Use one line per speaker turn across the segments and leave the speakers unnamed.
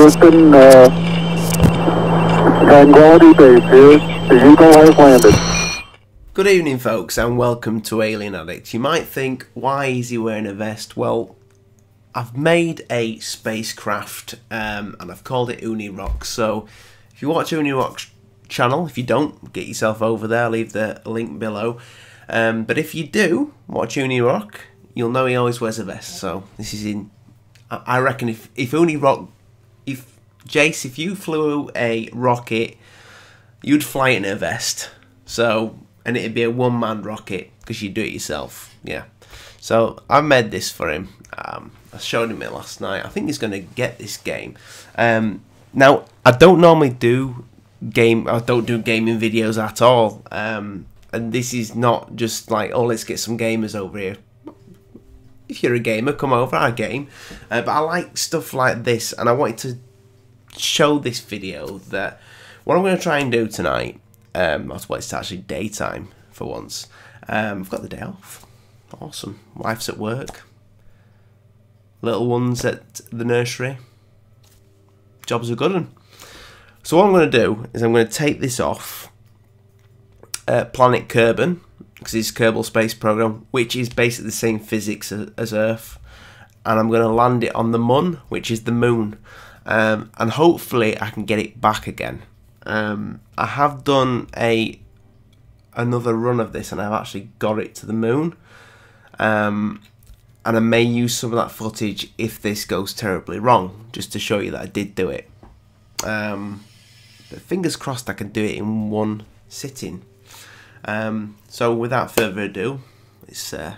Houston, uh, Tranquility Base here. The Eagle has landed.
Good evening, folks, and welcome to Alien Addict. You might think, why is he wearing a vest? Well, I've made a spacecraft um, and I've called it Unirock. So, if you watch Unirock's channel, if you don't, get yourself over there, leave the link below. Um, but if you do watch Unirock, you'll know he always wears a vest. So, this is in. I reckon if, if Unirock. If Jace, if you flew a rocket, you'd fly it in a vest. So, and it'd be a one man rocket because you'd do it yourself. Yeah. So I made this for him. Um, I showed him it last night. I think he's going to get this game. Um, now I don't normally do game. I don't do gaming videos at all. Um, and this is not just like oh let's get some gamers over here. If you're a gamer, come over. I game, uh, but I like stuff like this, and I wanted to show this video that what I'm going to try and do tonight. Um, that's why it's actually daytime for once. Um, I've got the day off. Awesome. Wife's at work. Little ones at the nursery. Job's a good. So what I'm going to do is I'm going to take this off uh, Planet Kerbin because it's Kerbal Space Program, which is basically the same physics as, Earth, and I'm going to land it on the Mun, which is the moon, um, and hopefully I can get it back again. Um, I have done a another run of this, and I've actually got it to the moon. Um, and I may use some of that footage if this goes terribly wrong, just to show you that I did do it. Um, but fingers crossed I can do it in one sitting. Um, so without further ado, let's uh,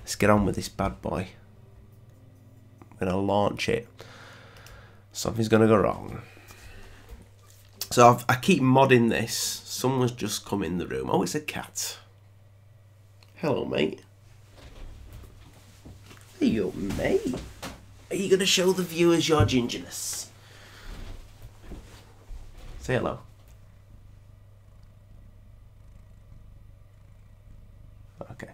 let's get on with this bad boy. I'm gonna launch it. Something's gonna go wrong. So I've, I keep modding this. Someone's just come in the room. Oh, it's a cat. Hello, mate. Hey, you, mate. Are you gonna show the viewers your gingerness? Say hello. Okay.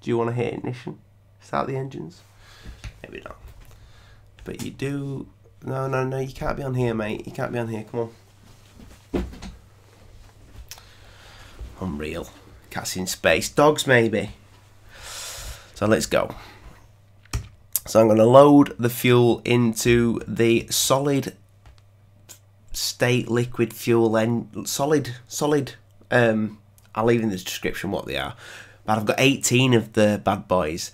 Do you want to hit ignition? Start the engines? Maybe not. But you do. No, no, no. You can't be on here, mate. You can't be on here. Come on. Unreal. Cats in space. Dogs, maybe. So let's go. So I'm going to load the fuel into the solid state liquid fuel and solid solid um I'll leave in the description what they are. But I've got 18 of the bad boys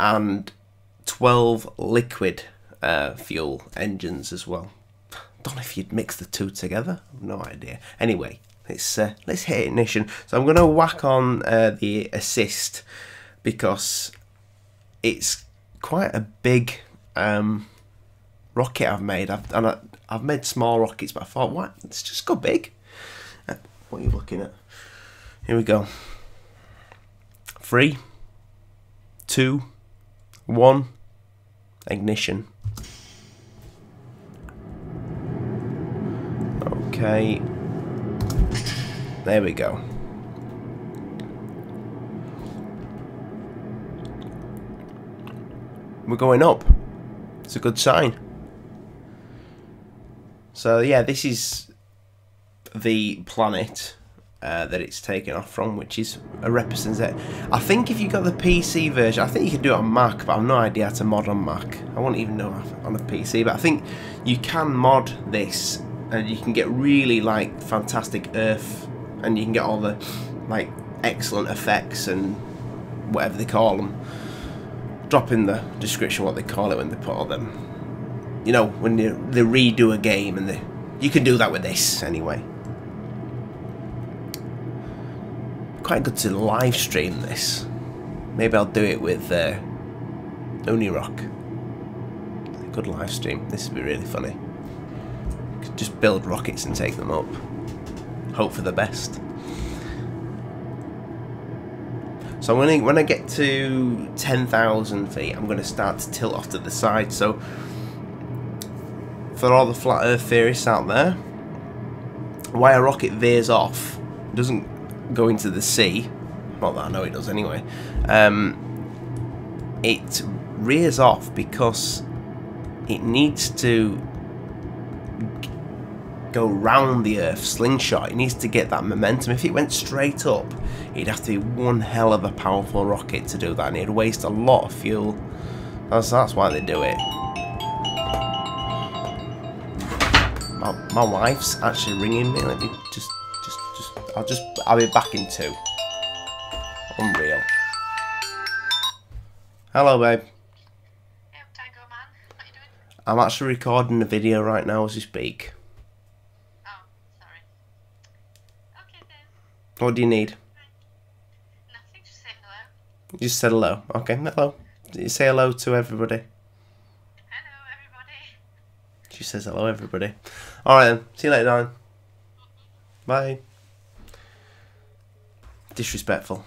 and 12 liquid uh, fuel engines as well. Don't know if you'd mix the two together. no idea. Anyway, let's uh, let's hit ignition. So I'm going to whack on uh, the assist because it's quite a big um, rocket I've made. I've and I, I've made small rockets, but I thought, what? Let's just go big. Uh, what are you looking at? Here we go. Three, two, one, ignition. Okay. There we go. We're going up. It's a good sign. So yeah, this is the planet uh, that it's taken off from, which is a representation. I think if you got the PC version, I think you can do it on Mac, but I've no idea how to mod on Mac. I won't even know on a PC, but I think you can mod this, and you can get really like fantastic Earth, and you can get all the like excellent effects and whatever they call them. Drop in the description what they call it when they put all them. You know, when they, they redo a game and they, you can do that with this anyway. Quite good to live stream this. Maybe I'll do it with uh, Unirock. Good live stream. This would be really funny. Could just build rockets and take them up. Hope for the best. So when I, when I get to 10,000 feet, I'm going to start to tilt off to the side. So for all the flat earth theorists out there, why a rocket veers off doesn't go into the sea, not that I know it does anyway, um, it rears off because it needs to go round the Earth slingshot. It needs to get that momentum. If it went straight up, it'd have to be one hell of a powerful rocket to do that, and it'd waste a lot of fuel. That's that's why they do it. My, my wife's actually ringing me. Let me just. I'll just. I'll be back in two. Unreal. Hello, babe.
Hey, Tango Man. What you doing?
I'm actually recording a video right now as we speak.
Oh, sorry. Okay then.
What do you need?
Nothing. Just say hello.
You just said hello. Okay, hello. You say hello to everybody.
Hello, everybody.
She says hello, everybody. Alright then. See you later, darling. Bye. Disrespectful.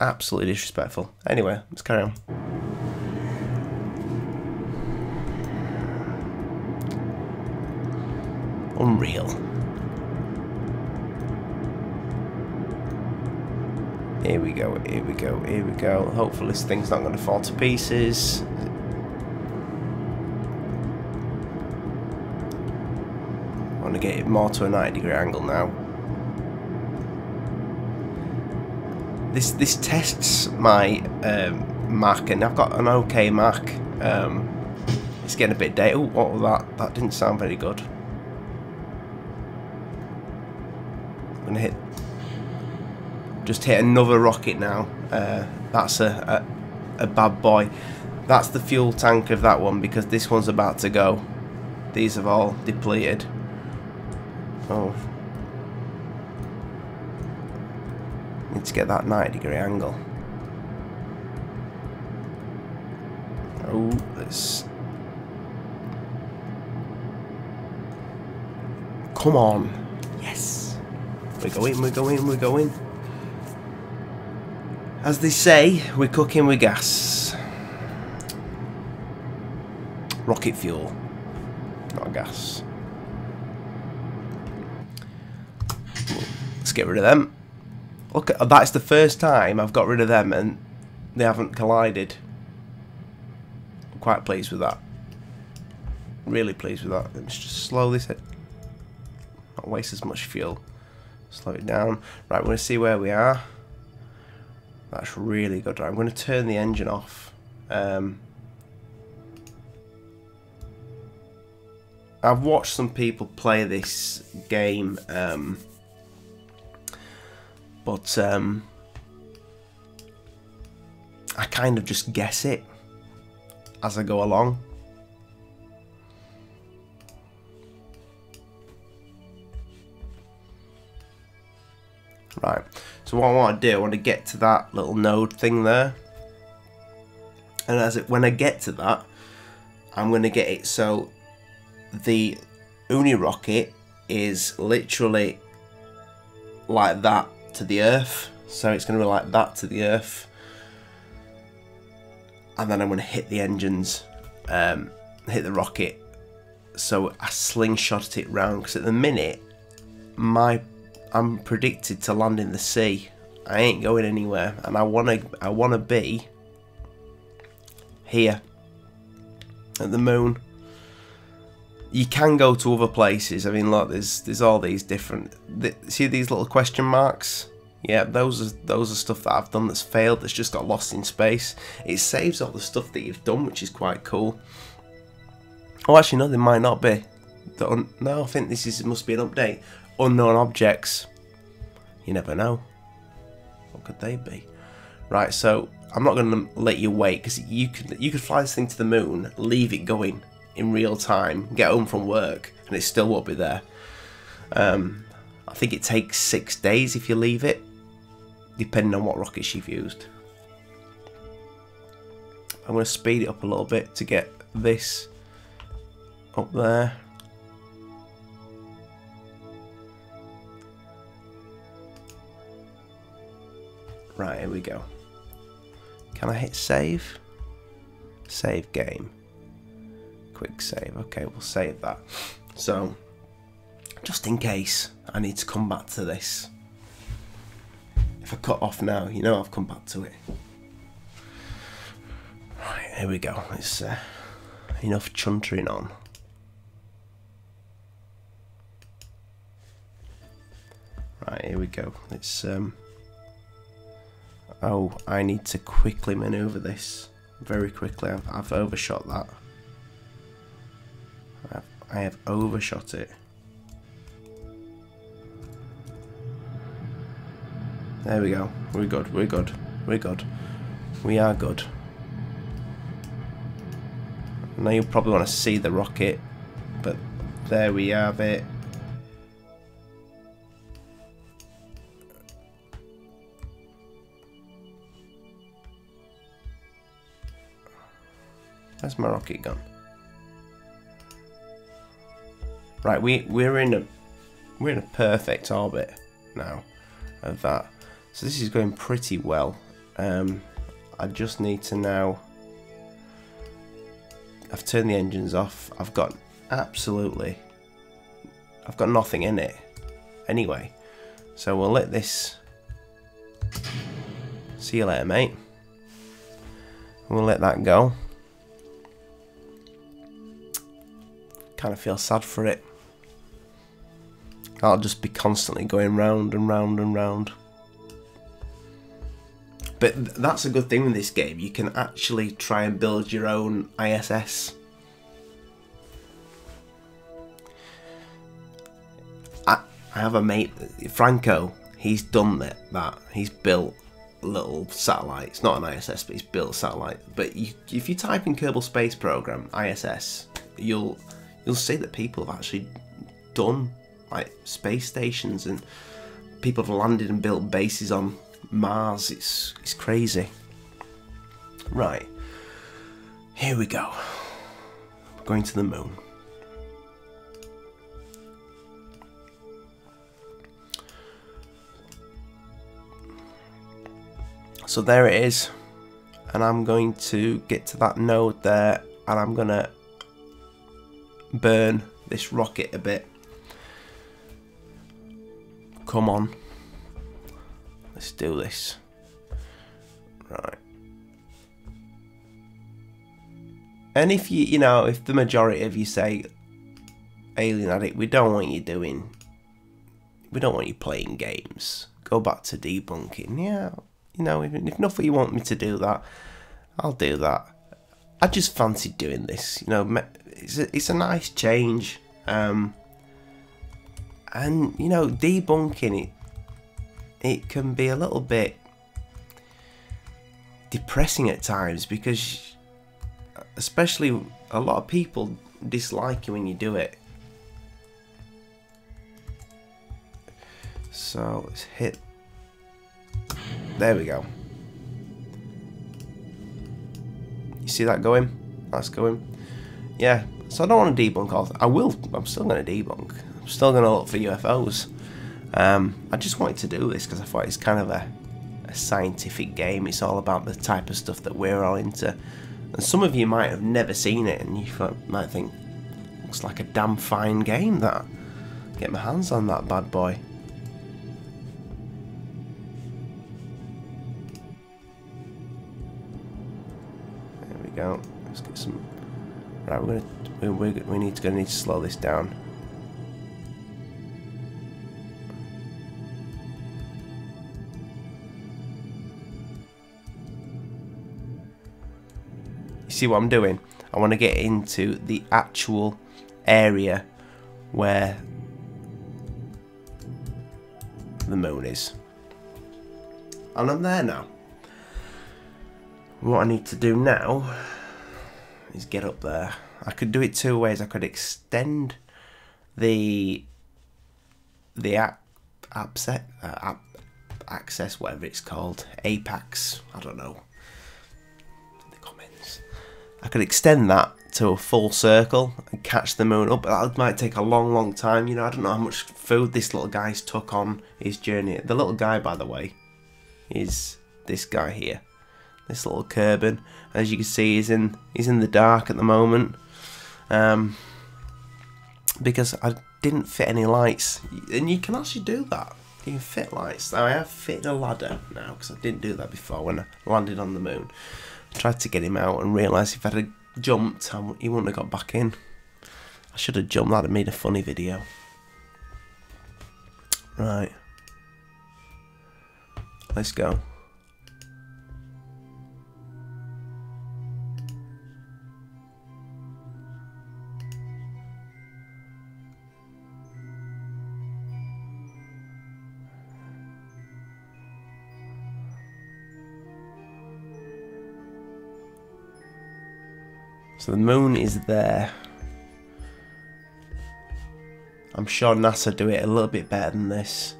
Absolutely disrespectful. Anyway, let's carry on. Unreal. Here we go, here we go, here we go. Hopefully this thing's not going to fall to pieces. I want to get it more to a 90 degree angle now. This this tests my um, Mac and I've got an okay Mac. Um, it's getting a bit dated. Oh, what was that? That didn't sound very good. I'm gonna hit. Just hit another rocket now. Uh, that's a, a a bad boy. That's the fuel tank of that one because this one's about to go. These have all depleted. Oh. Need to get that 90 degree angle. Oh, this. Come on. Yes. We're going, we're going, we're going. As they say, we're cooking with gas. Rocket fuel, not gas. Let's get rid of them. Look, at, that's the first time I've got rid of them and they haven't collided. I'm quite pleased with that. Really pleased with that. Let's just slow this. Not waste as much fuel. Slow it down. Right, we're going to see where we are. That's really good. Right, I'm going to turn the engine off. Um, I've watched some people play this game, um, but um, I kind of just guess it as I go along. Right, so what I want to do, I want to get to that little node thing there. And as it, when I get to that, I'm going to get it so the Uni rocket is literally like that to the Earth. So it's going to be like that to the Earth. And then I'm going to hit the engines, um, hit the rocket. So I slingshot it round because at the minute, my I'm predicted to land in the sea. I ain't going anywhere, and I wanna I wanna be here at the moon. You can go to other places. I mean, look, there's there's all these different. Th see these little question marks? Yeah, those are those are stuff that I've done that's failed. That's just got lost in space. It saves all the stuff that you've done, which is quite cool. Oh, actually, no, they might not be. No, I think this is must be an update. Unknown objects. You never know. What could they be? Right, so I'm not going to let you wait because you could you could fly this thing to the moon, leave it going in real time, get home from work, and it still won't be there. Um, I think it takes six days if you leave it, depending on what rockets you've used. I'm going to speed it up a little bit to get this up there. Right, here we go. Can I hit save? Save game. Quick save. Okay, we'll save that. So, just in case I need to come back to this. If I cut off now, you know I've come back to it. Right, here we go. It's uh, enough chuntering on. Right, here we go. It's um. Oh, I need to quickly maneuver this. Very quickly. I've, I've overshot that. I've, overshot it. There we go. We're good. We're good. We're good. We are good. Now you probably want to see the rocket, but there we have it. Where's my rocket gone? Right, we we're in a we're in a perfect orbit now of that. So this is going pretty well. Um, I just need to now. I've turned the engines off. I've got absolutely. I've got nothing in it. Anyway, so we'll let this. See you later, mate. We'll let that go. Kind of feel sad for it. I'll just be constantly going round and round and round. But that's a good thing with this game. You can actually try and build your own ISS. I, I have a mate, Franco. He's done that. That he's built little satellites, not an ISS, but he's built a satellite. But you, if you type in Kerbal Space Program ISS, you'll you'll see that people have actually done like space stations and people have landed and built bases on Mars. It's it's crazy. Right. Here we go. We're going to the moon. So there it is. And I'm going to get to that node there and I'm going to burn this rocket a bit. Come on. Let's do this. Right. And if you, you know, if the majority of you say, Alien Addict, we don't want you doing, we don't want you playing games. Go back to debunking. Yeah, you know, if, of you want me to do that, I'll do that. I just fancy doing this. You know, it's a, it's a nice change. Um, and you know, debunking it, it can be a little bit depressing at times because, especially, a lot of people dislike you when you do it. So let's hit. There we go. You see that going? That's going. Yeah. So I don't want to debunk all. I will. I'm still going to debunk. Still going to look for UFOs. Um, I just wanted to do this because I thought it's kind of a, a scientific game. It's all about the type of stuff that we're all into. And some of you might have never seen it, and you might think, looks like a damn fine game. That get my hands on that bad boy. There we go. Let's get some. Right, we're gonna we we, we need to gonna need to slow this down. See what I'm doing? I want to get into the actual area where the moon is. And I'm there now. What I need to do now is get up there. I could do it two ways. I could extend the the app, app set, uh, app access, whatever it's called, apex. I don't know. I could extend that to a full circle and catch the moon up. But that might take a long, long time. You know, I don't know how much food this little guy's took on his journey. The little guy, by the way, is this guy here. This little Kerbin. As you can see, he's in he's in the dark at the moment. Um, because I didn't fit any lights, and you can actually do that. You can fit lights. Now I have fitted a ladder now because I didn't do that before when I landed on the moon tried to get him out and realised if I'd have jumped, he wouldn't have got back in. I should have jumped, that'd have made a funny video. Right. Let's go. So the moon is there. I'm sure NASA do it a little bit better than this.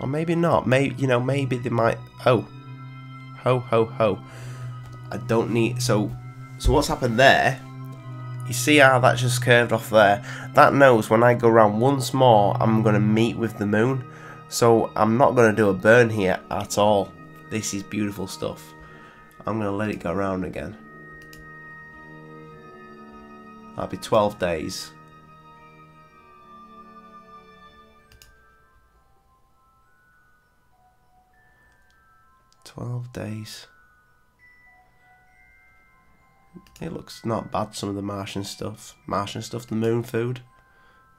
Or maybe not. Maybe you know, maybe they might oh. Ho ho ho. I don't need so so what's happened there? You see how that just curved off there? That knows when I go around once more I'm gonna meet with the moon. So I'm not gonna do a burn here at all. This is beautiful stuff. I'm gonna let it go round again. That'll be 12 days. Twelve days. It looks not bad, some of the Martian stuff. Martian stuff, the moon food.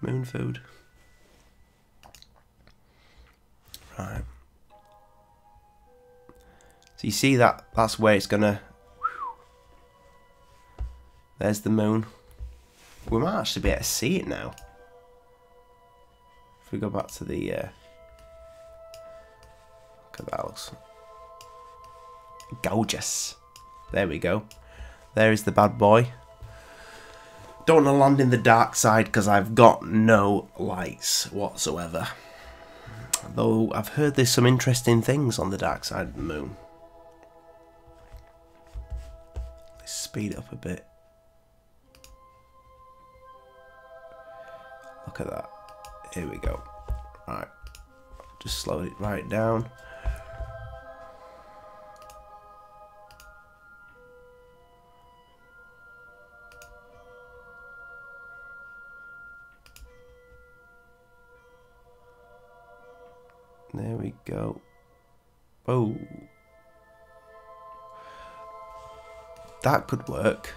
Moon food. Right. So you see that, that's where it's gonna... There's the moon. We might actually be able to see it now. If we go back to the... Uh, look at that, looks gorgeous. There we go. There is the bad boy. Don't want to land in the dark side because I've got no lights whatsoever. Though I've heard there's some interesting things on the dark side of the moon. Speed up a bit. Look at that. Here we go. Right. Just slow it right down. There we go. Oh. That could work.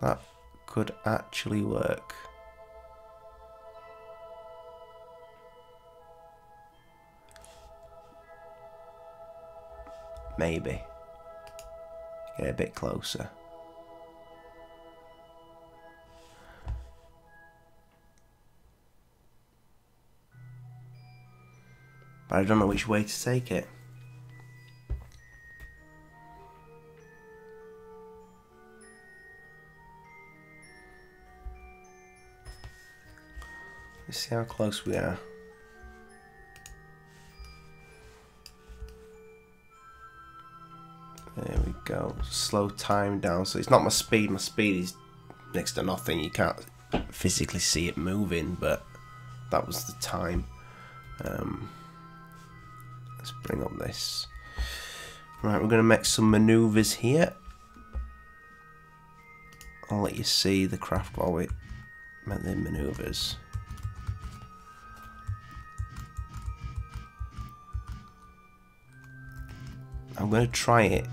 That could actually work. Maybe. Get a bit closer. But I don't know which way to take it. See how close we are. There we go. Slow time down. So it's not my speed. My speed is next to nothing. You can't physically see it moving, but that was the time. Um, let's bring up this. Right, we're going to make some maneuvers here. I'll let you see the craft while we make the maneuvers. I'm going to try it.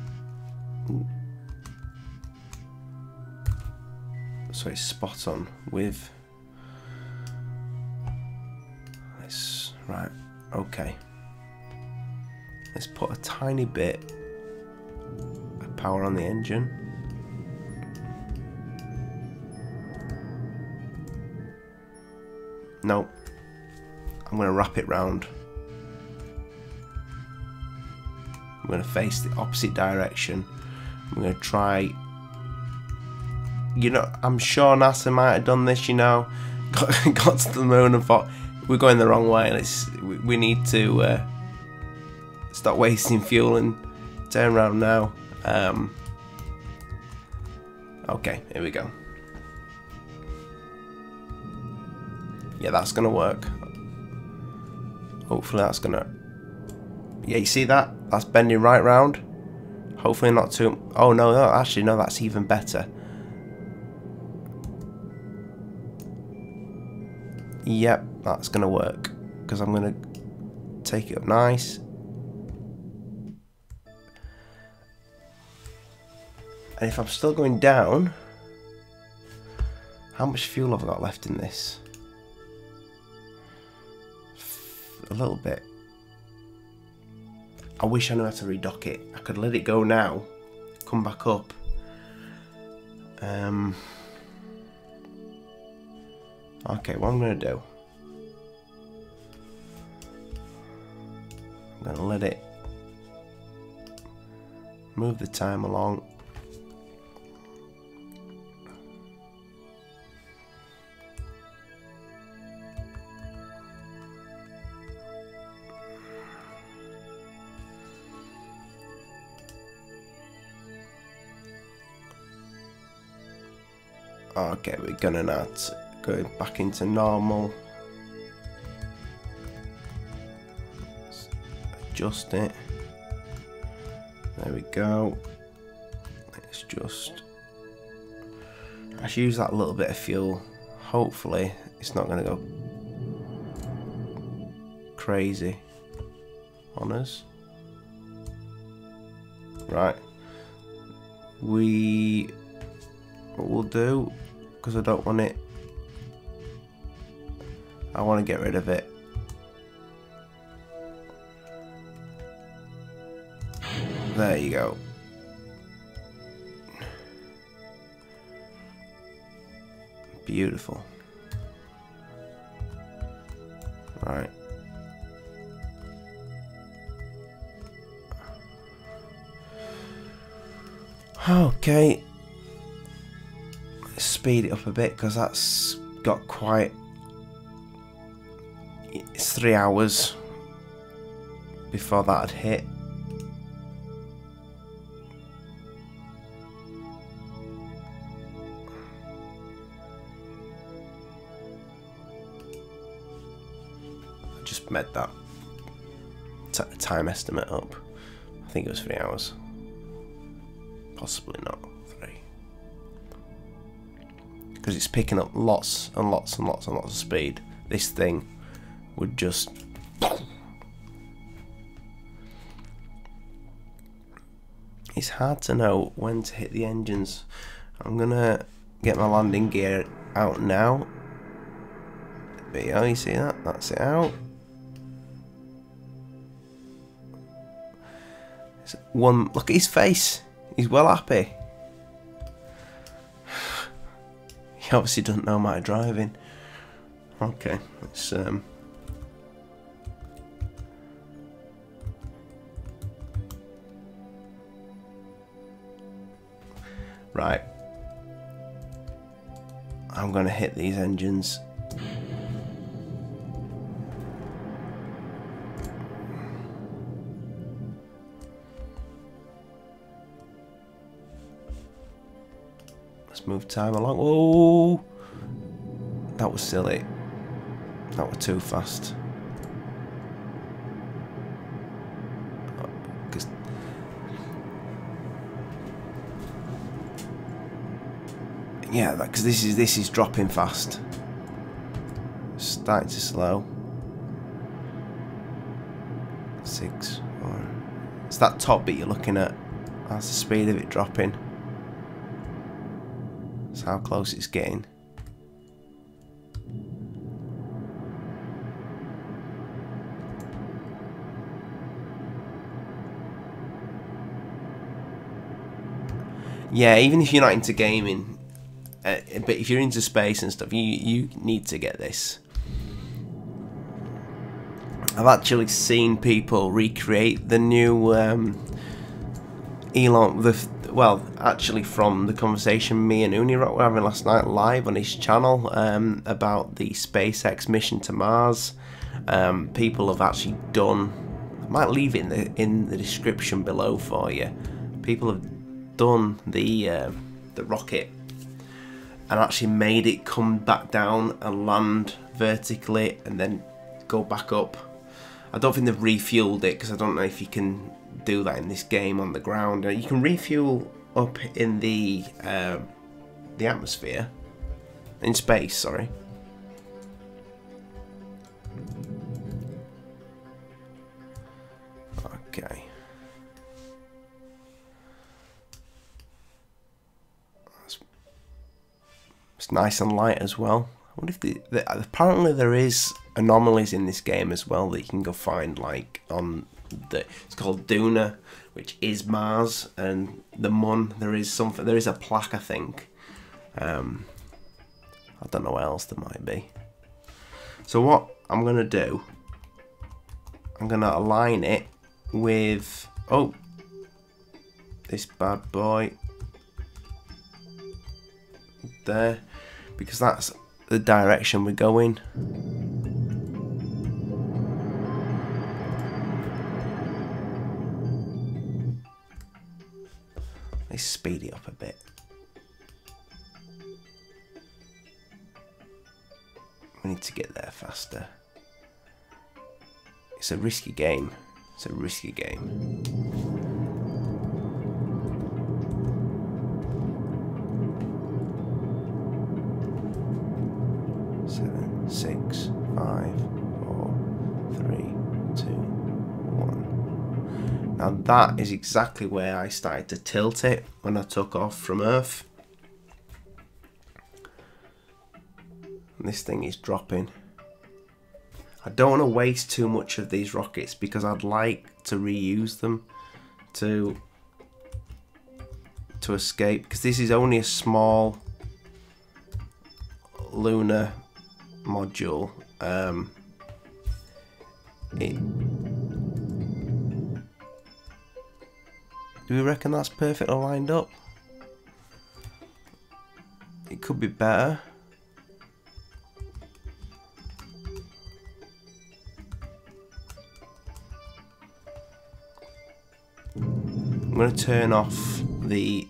So it's spot on with this. Right, okay. Let's put a tiny bit of power on the engine. Nope. I'm going to wrap it round. I'm going to face the opposite direction. I'm going to try. You know, I'm sure NASA might have done this. You know, got, got to the moon and thought we're going the wrong way. Let's we, we need to uh, stop wasting fuel and turn around now. Um, okay, here we go. Yeah, that's gonna work. Hopefully, that's gonna yeah, you see that? That's bending right round. Hopefully not too... Oh, no, no, actually, no, that's even better. Yep, that's going to work. Because I'm going to take it up nice. And if I'm still going down... How much fuel have I got left in this? a little bit. I wish I knew how to redock it. I could let it go now, come back up. Um. Okay, what I'm gonna do. I'm gonna let it move the time along. Okay, we're gonna not go back into normal. Adjust it. There we go. Let's just. I should use that little bit of fuel. Hopefully, it's not gonna go crazy on us. Right. We. What we'll do because I don't want it. I want to get rid of it. There you go. Beautiful. Right. Okay speed it up a bit because that's got quite. It's three hours before that had hit. I just made that time estimate up. I think it was three hours. Possibly not because it's picking up lots and lots and lots and lots of speed. This thing would just it's hard to know when to hit the engines. I'm gonna get my landing gear out now. You go, you see that? That's it out. One look at his face. He's well happy. He obviously doesn't know my driving. Okay, let's um Right. I'm going to hit these engines. Move time along. Oh, that was silly. That was too fast. Because yeah, because this is this is dropping fast. Starting to slow. Six. Four. It's that top bit you're looking at. That's the speed of it dropping. How close it's getting. Yeah, even if you're not into gaming, uh, but if you're into space and stuff, you you need to get this. I've actually seen people recreate the new um, Elon, the well, actually from the conversation me and Unirock were having last night live on his channel um, about the SpaceX mission to Mars. Um, people have actually done. I might leave it in the in the description below for you. People have done the uh, the rocket and actually made it come back down and land vertically and then go back up. I don't think they've refueled it because I don't know if you can do that in this game on the ground. Uh, you can refuel up in the uh, the atmosphere, in space. Sorry. Okay. It's nice and light as well. I wonder if the, the, apparently there is anomalies in this game as well that you can go find, like on it's called Duna, which is Mars, and the Mun. There is something. There is a plaque, I think. Um, I don't know what else there might be. So what I'm gonna do, I'm gonna align it with oh this bad boy there because that's the direction we're going. Let's speed it up a bit. We need to get there faster. It's a risky game. It's a risky game. That is exactly where I started to tilt it when I took off from Earth. And This thing is dropping. I don't want to waste too much of these rockets because I'd like to reuse them to to escape because this is only a small lunar module. Um, it, do we reckon that's perfectly lined up? It could be better. I'm going to turn off the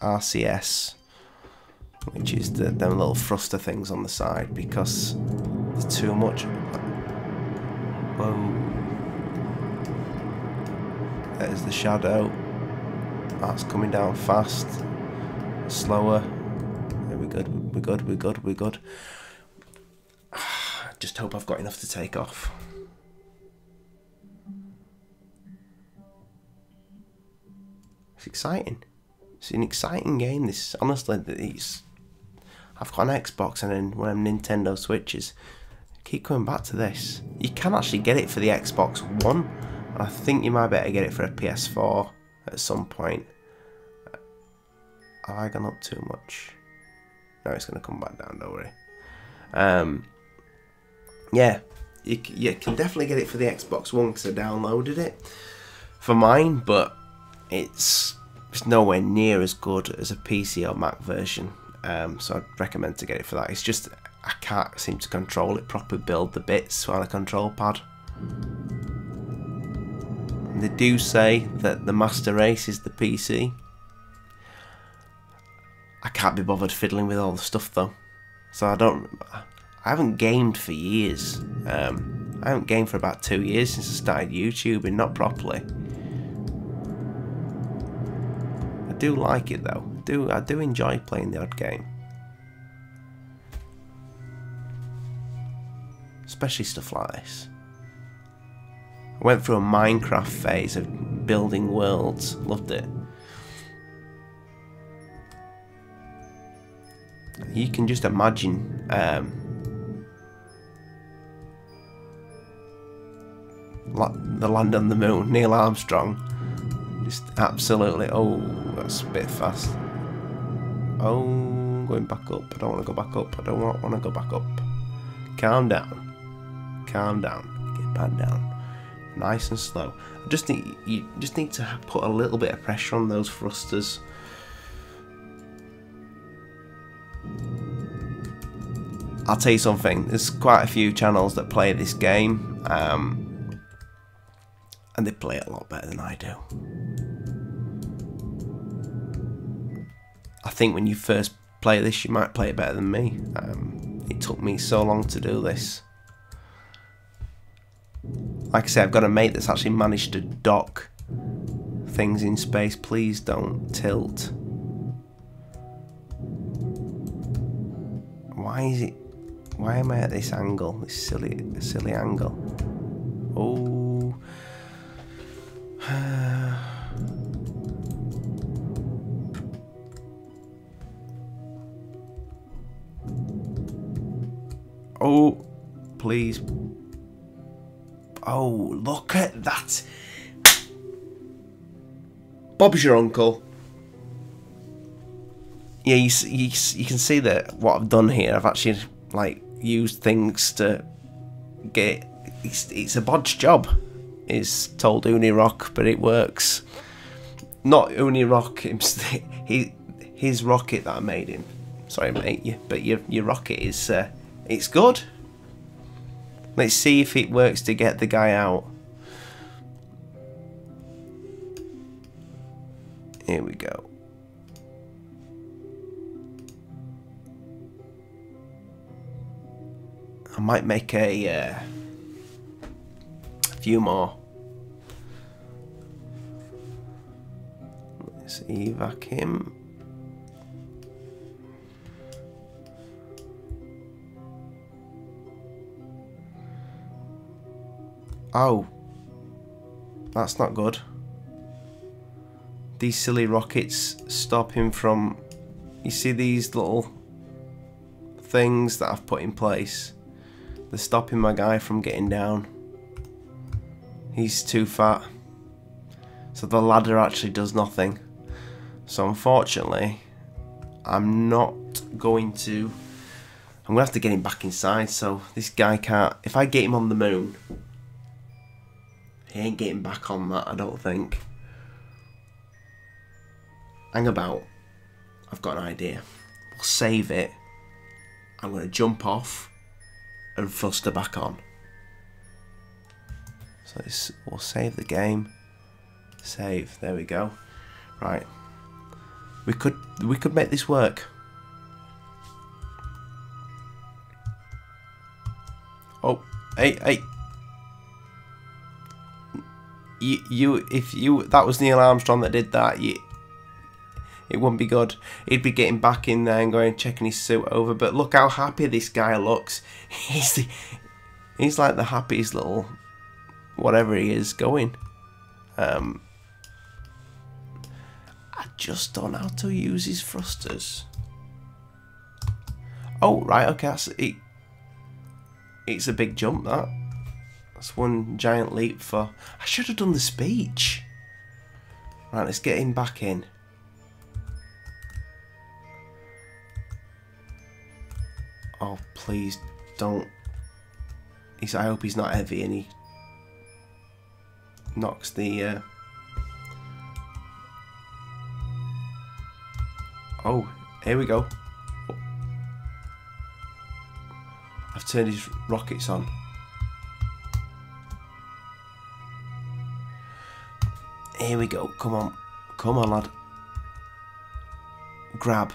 RCS, which is the them little thruster things on the side, because there's too much. Whoa. There's the shadow. That's coming down fast. Slower. There we good. We're good. We're good. We're good. Just hope I've got enough to take off. It's exciting. It's an exciting game. This honestly, it's. I've got an Xbox and then one of Nintendo Switches. I keep coming back to this. You can actually get it for the Xbox One. I think you might better get it for a PS4 at some point. Have I gone up too much? No, it's going to come back down. Don't worry. Um, yeah, you, you can definitely get it for the Xbox One because I downloaded it for mine, but it's it's nowhere near as good as a PC or Mac version. Um, so I'd recommend to get it for that. It's just I can't seem to control it properly, build the bits on a control pad. They do say that the Master Race is the PC. I can't be bothered fiddling with all the stuff though, so I don't. I haven't gamed for years. Um, I haven't gamed for about two years since I started YouTube and not properly. I do like it though. I do I do enjoy playing the odd game. Especially stuff like this. Went through a Minecraft phase of building worlds. Loved it. You can just imagine um, the land on the moon, Neil Armstrong. Just absolutely. Oh, that's a bit fast. Oh, going back up. I don't want to go back up. I don't want, want to go back up. Calm down. Calm down. Get back down. Nice and slow. I just need you just need to put a little bit of pressure on those thrusters. I'll tell you something. There's quite a few channels that play this game, um, and they play it a lot better than I do. I think when you first play this, you might play it better than me. Um, it took me so long to do this. Like I say, I've got a mate that's actually managed to dock things in space. Please don't tilt. Why is it? Why am I at this angle? This silly, silly angle. Oh. oh, please. Oh, look at that. Bob's your uncle. Yeah, you, you, you can see that what I've done here, I've actually like used things to get. It's, it's a bodge job, is told Unirock, but it works. Not Unirock, he, his rocket that I made him. Sorry, mate, but your your rocket is uh, it's good. Let's see if it works to get the guy out. Here we go. I might make a, uh, few more. Let's evac him. Oh. That's not good. These silly rockets stop him from... You see these little things that I've put in place? They're stopping my guy from getting down. He's too fat. So the ladder actually does nothing. So unfortunately, I'm not going to... I'm going to have to get him back inside, so this guy can't... If I get him on the moon, he ain't getting back on that, I don't think. Hang about. I've got an idea. We'll save it. I'm going to jump off and thruster back on. So it's, we'll save the game. Save. There we go. Right. We could we could make this work. Oh, hey, hey. You, if you, that was Neil Armstrong that did that. You, it wouldn't be good. He'd be getting back in there and going checking his suit over. But look how happy this guy looks. He's the, he's like the happiest little whatever he is going. Um, I just don't know how to use his thrusters. Oh right, okay, it. It's a big jump that. That's one giant leap for. I should have done the speech. Right, let's get him back in. Oh, please don't. He's, I hope he's not heavy and he knocks the. Uh... Oh, here we go. I've turned his rockets on. Here we go. Come on. Come on, lad. Grab.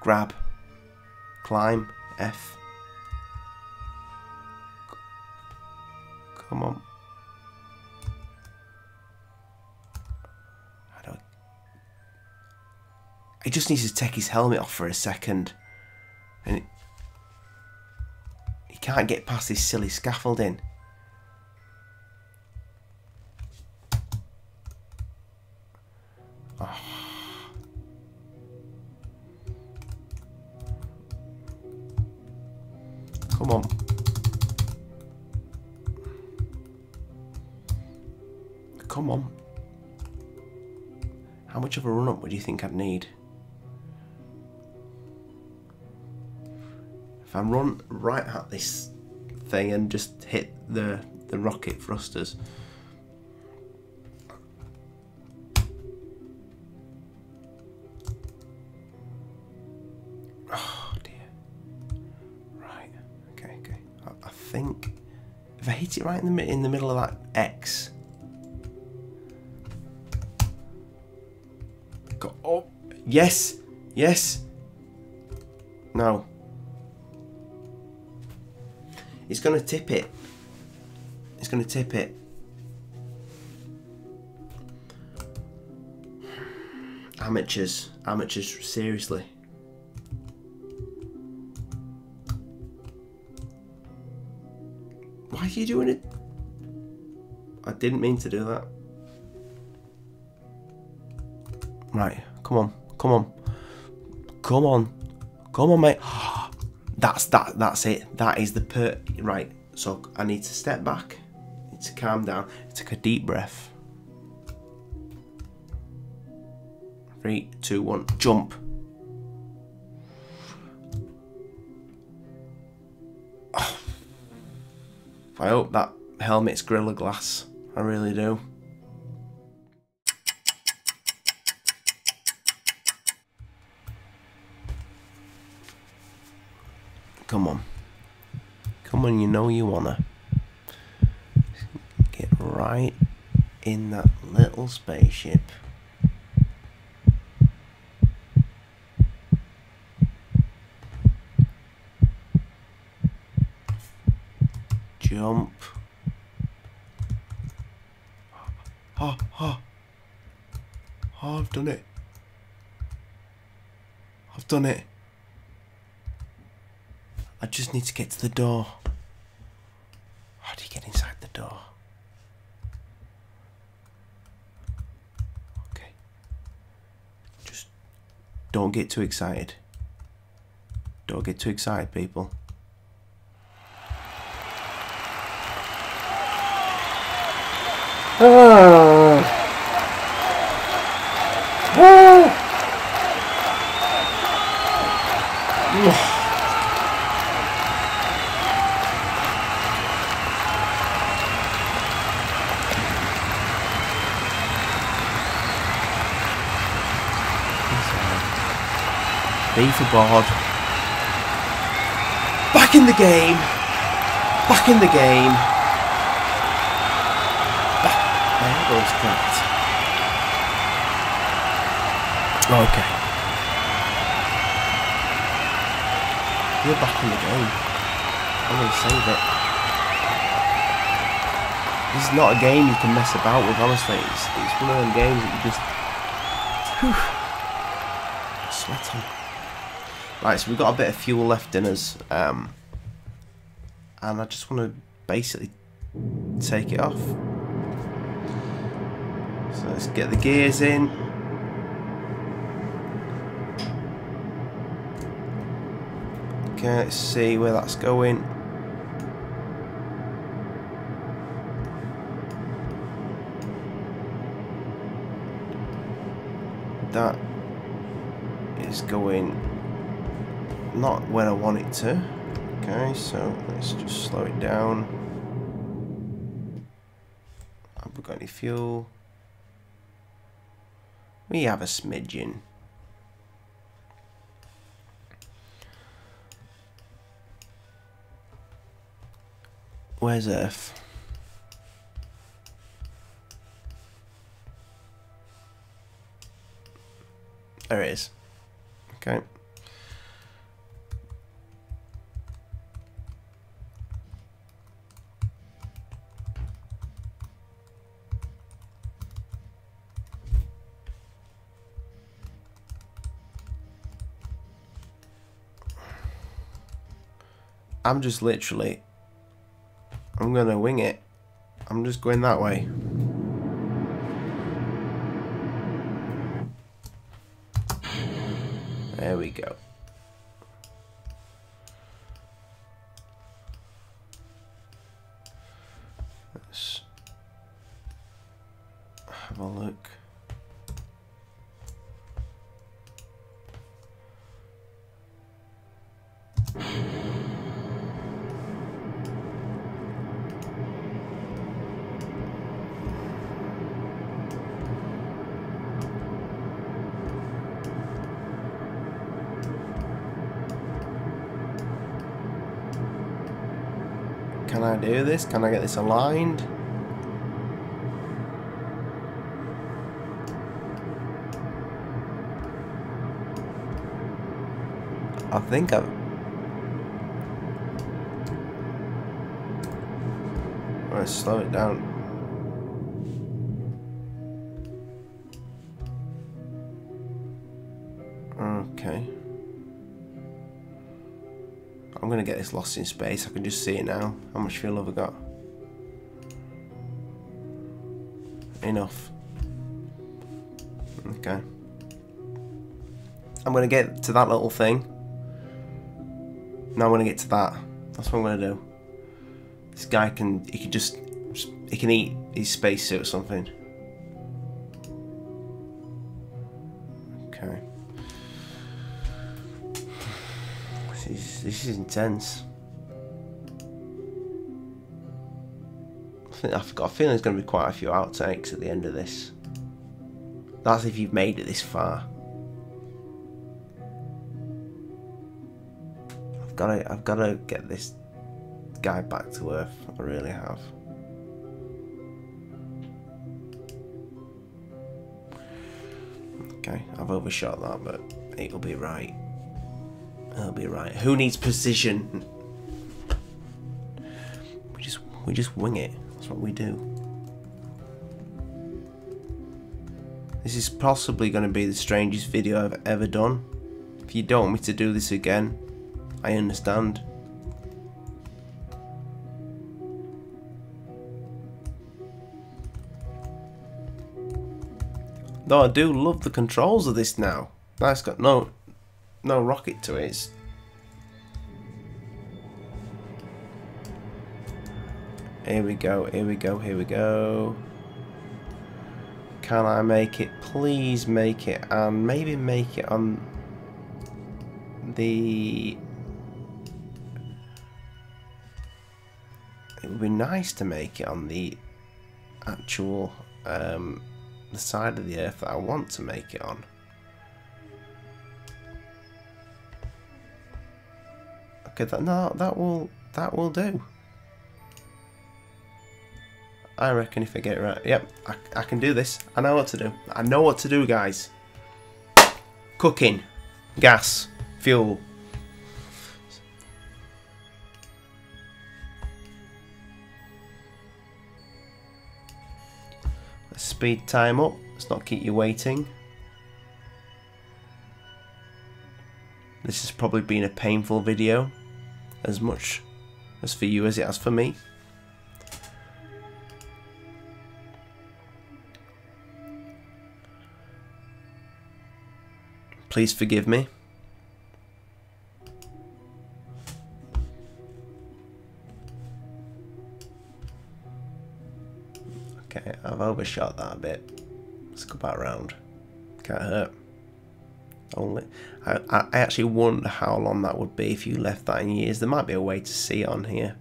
Grab. Climb. F. Come on. I don't. He just needs to take his helmet off for a second. And he can't get past this silly scaffolding. Would you think I'd need? If I run right at this thing and just hit the the rocket thrusters. Oh dear. Right. Okay. Okay. I, I think if I hit it right in the in the middle of that X. Oh. Yes. Yes. No. He's gonna tip it. He's gonna tip it. Amateurs. Amateurs. Seriously. Why are you doing it? I didn't mean to do that. Right, come on, come on, come on, come on, mate. That's that. That's it. That is the per. Right, So I need to step back, need to calm down, take a deep breath. Three, two, one, jump. I hope that helmet's Gorilla Glass. I really do. Come on. Come on, you know you wanna. Get right in that little spaceship. Jump. Oh, oh. Oh, I've done it. I've done it. Just need to get to the door. How do you get inside the door? Okay. Just don't get too excited. Don't get too excited, people. B board. Back in the game. Back in the game. Back. There goes correct. Okay. You're back in the game. I'm going to save it. This is not a game you can mess about with, honestly. It's, it's one of them games that you just... Whew, Right, so we've got a bit of fuel left in us. Um, and I just want to basically take it off. So let's get the gears in. Okay, let's see where that's going. That is going not where I want it to. Okay, so let's just slow it down. Have we got any fuel? We have a smidgen. Where's Earth? There it is. Okay. I'm just literally I'm gonna wing it. I'm just going that way. There we go. Can I get this aligned? I think I've... Let's slow it down. I'm gonna get this lost in space. I can just see it now. How much fuel have I got? Enough. Okay. I'm gonna get to that little thing. Now I'm gonna get to that. That's what I'm gonna do. This guy can, he can just, he can eat his spacesuit or something. This is intense. I think I've got a feeling there's going to be quite a few outtakes at the end of this. That's if you've made it this far. I've got to, I've got to get this guy back to Earth. I really have. Okay, I've overshot that, but it'll be right. It'll be right. Who needs precision? We just we just wing it. That's what we do. This is possibly going to be the strangest video I've ever done. If you don't want me to do this again, I understand. Though I do love the controls of this now. That's got no no rocket to it. It's Here we go, here we go, here we go. Can I make it? Please make it and maybe make it on the it would be nice to make it on the actual um, the side of the earth that I want to make it on. That no, that will that will do. I reckon if I get it right, yep, I, I can do this. I know what to do. I know what to do, guys. Cooking, gas, fuel. Let's speed time up. Let's not keep you waiting. This has probably been a painful video, as much as for you as it has for me. Please forgive me. Okay, I've overshot that a bit. Let's go back round. Can't hurt. Only, I, I actually wonder how long that would be if you left that in years. There might be a way to see on here.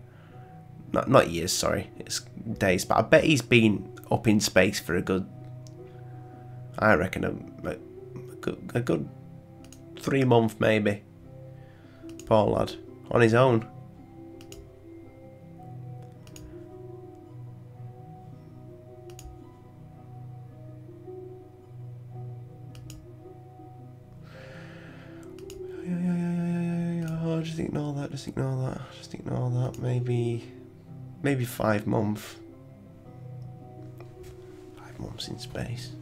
Not not years, sorry. It's days, but I bet he's been up in space for a good. I reckon a, a, a good, a good three month maybe. Poor lad. On his own. Just ignore that, just ignore that. Maybe, maybe five months. Five months in space.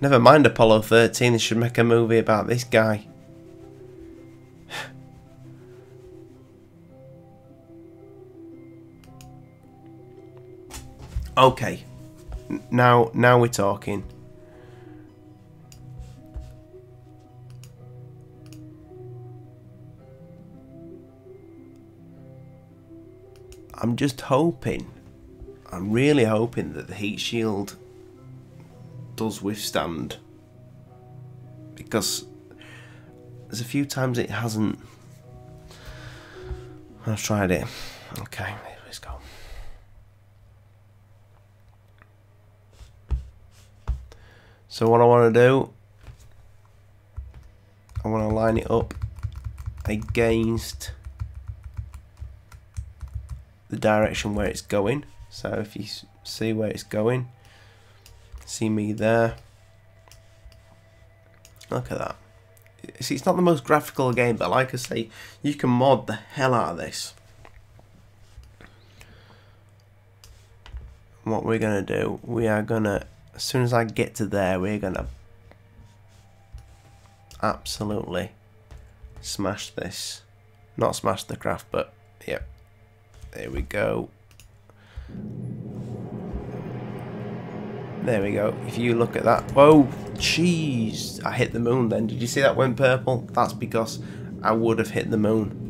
Never mind Apollo 13, they should make a movie about this guy. okay. Now now we're talking. I'm just hoping, I'm really hoping that the heat shield does withstand. Because there's a few times it hasn't. I've tried it. Okay let's go. So what I want to do I want to line it up against the direction where it's going. So if you see where it's going see me there. Look at that. See it's not the most graphical game but like I say you can mod the hell out of this. What we're gonna do we are gonna as soon as I get to there we're gonna absolutely smash this. Not smash the craft but yep there we go There we go. If you look at that. Whoa, jeez. I hit the moon then. Did you see that went purple? That's because I would have hit the moon.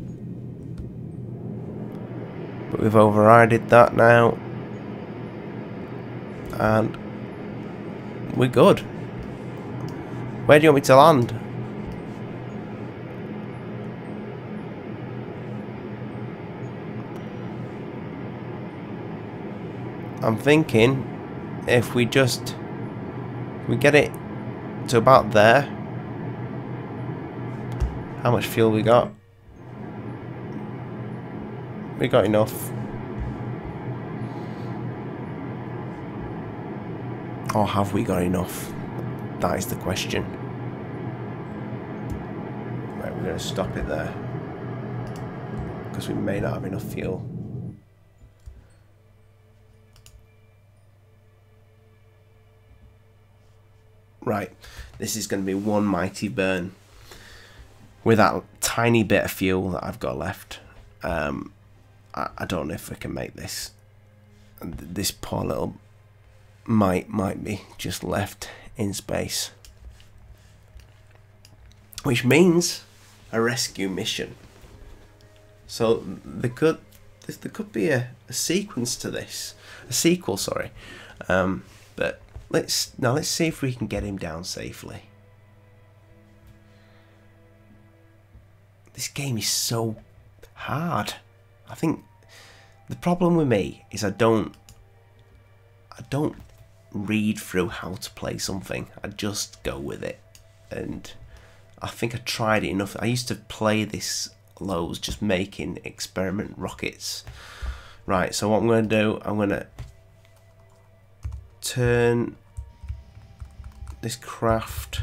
But we've overrided that now. And we're good. Where do you want me to land? I'm thinking if we just we get it to about there how much fuel we got? We got enough. Or have we got enough? That is the question. Right we're going to stop it there. Because we may not have enough fuel right, this is going to be one mighty burn with that tiny bit of fuel that I've got left. Um, I, I don't know if we can make this. This poor little might might be just left in space, which means a rescue mission. So there could there could be a, a sequence to this, a sequel, sorry, um, Let's now let's see if we can get him down safely. This game is so hard. I think the problem with me is I don't I don't read through how to play something. I just go with it. And I think I tried it enough. I used to play this loads just making experiment rockets. Right, so what I'm going to do, I'm going to turn this craft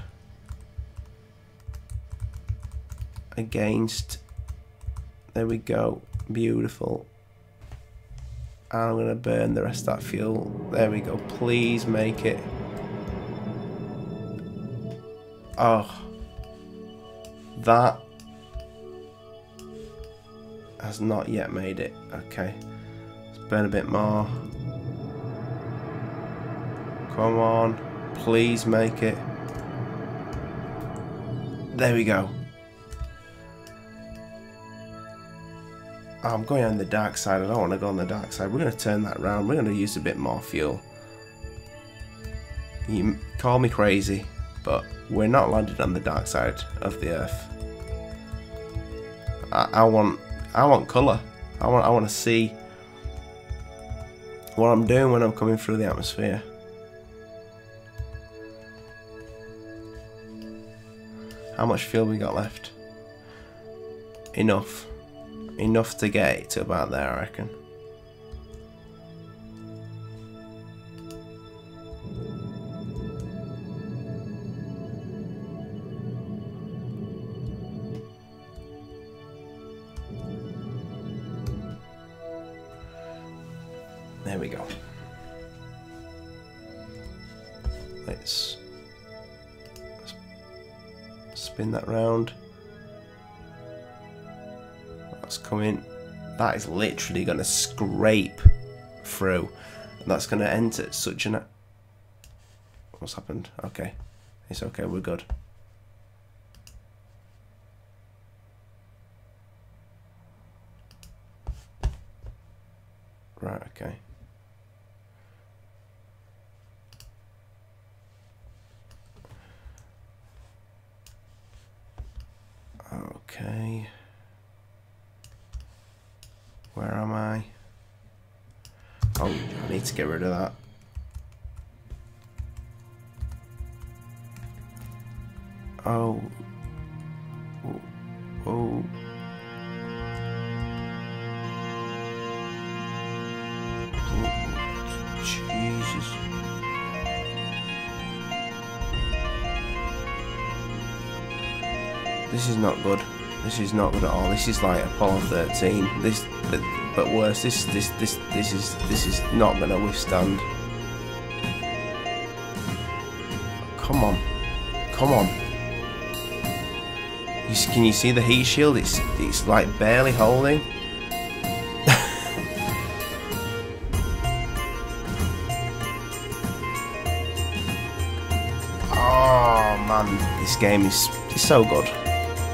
against there we go beautiful. And I'm gonna burn the rest of that fuel. There we go please make it. Oh that has not yet made it. Okay let's burn a bit more come on Please make it. There we go. I'm going on the dark side. I don't want to go on the dark side. We're going to turn that around. We're going to use a bit more fuel. You call me crazy, but we're not landing on the dark side of the earth. I, I want, I want colour. I want, I want to see what I'm doing when I'm coming through the atmosphere. How much fuel we got left? Enough. Enough to get to about there, I reckon. There we go. Spin that round. That's coming. That is literally going to scrape through. And that's going to enter such an... What's happened? Okay. It's okay, we're good. Right, okay. Okay. Where am I? Oh, I need to get rid of that. Oh. Oh. oh. Jesus. This is not good. This is not good at all. This is like Apollo 13. This, but worse. This, this, this, this is, this is not to withstand. Come on, come on. You, can you see the heat shield? It's, it's like barely holding. oh man, this game is, is so good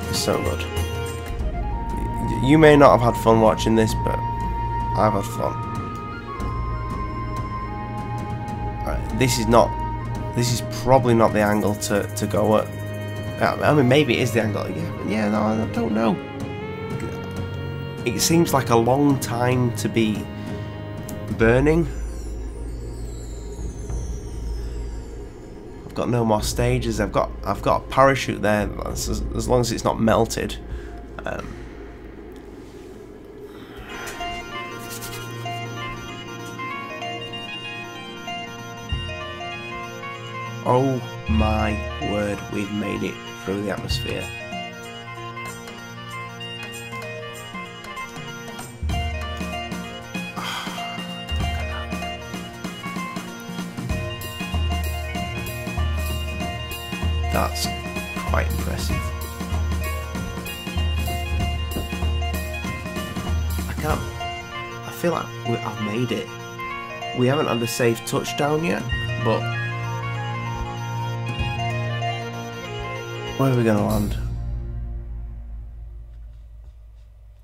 It's so good. You may not have had fun watching this, but I've had fun. Right, this is not. This is probably not the angle to, to go at. I mean, maybe it is the angle. Yeah, yeah, no, I don't know. It seems like a long time to be burning. I've got no more stages. I've got I've got a parachute there. As, as long as it's not melted. Um, Oh my word, we've made it through the atmosphere. That's quite impressive. I can't. I feel like I've made it. We haven't had a safe touchdown yet, but Where are we gonna land?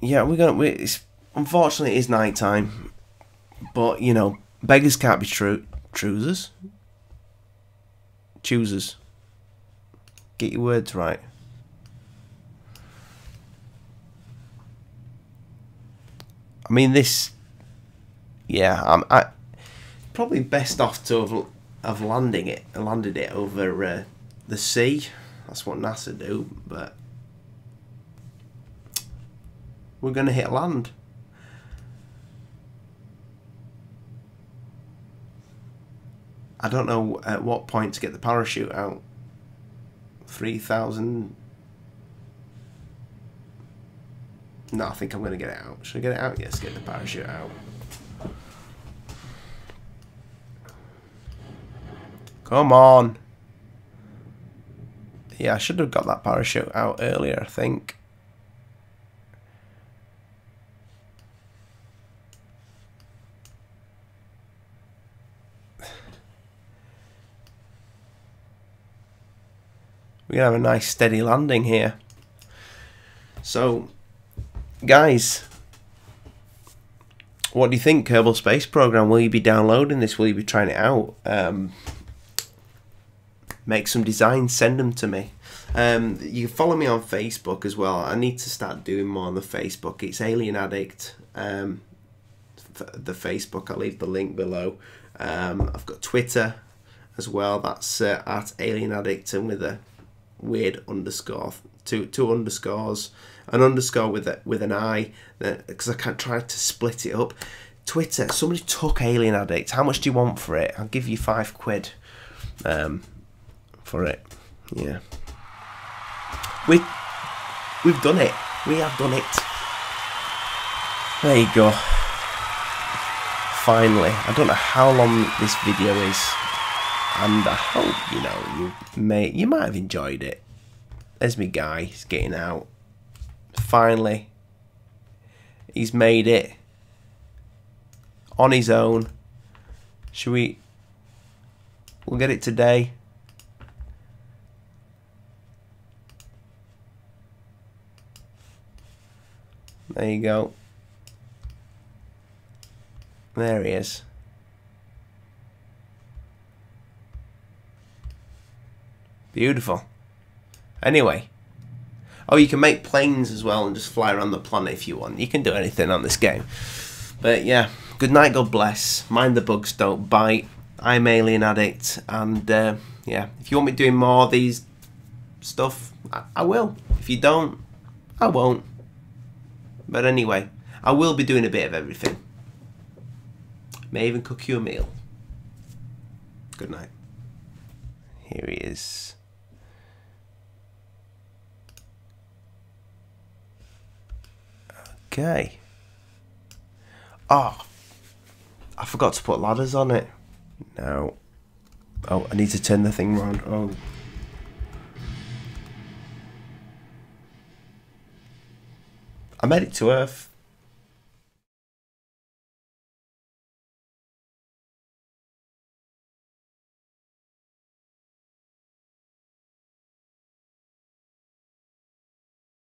Yeah, we're gonna. We, it's, unfortunately, it is night time, but you know, beggars can't be true. Choosers. Choosers. Get your words right. I mean, this. Yeah, I'm. I probably best off to have, have landing it, landed it over uh, the sea. That's what NASA do, but we're going to hit land. I don't know at what point to get the parachute out. 3,000... No, I think I'm going to get it out. Should I get it out? Yes, get the parachute out. Come on. Yeah, I should have got that parachute out earlier, I think. To have a nice steady landing here. So, guys, what do you think, Kerbal Space Program? Will you be downloading this? Will you be trying it out? Um, make some designs, send them to me. Um, you can follow me on Facebook as well. I need to start doing more on the Facebook. It's Alien Addict. Um, the Facebook. I'll leave the link below. Um, I've got Twitter as well. That's uh, at Alien Addict and with a weird underscore, two two underscores, an underscore with a, with an I, because I can't try to split it up. Twitter. Somebody took Alien Addict. How much do you want for it? I'll give you five quid. Um, for it. Yeah. We we've done it. We have done it. There you go. Finally. I don't know how long this video is. And I hope, you know, you may you might have enjoyed it. There's me guy, he's getting out. Finally. He's made it. On his own. Should we we'll get it today. There you go. There he is. Beautiful. Anyway. Oh, you can make planes as well and just fly around the planet if you want. You can do anything on this game. But yeah, good night, God bless. Mind the bugs don't bite. I'm Alien Addict. And uh, yeah, if you want me doing more of these stuff, I, I will. If you don't, I won't. But anyway, I will be doing a bit of everything. May even cook you a meal. Good night. Here he is. Okay. Oh, I forgot to put ladders on it. No. Oh, I need to turn the thing round. Oh. I made it to Earth.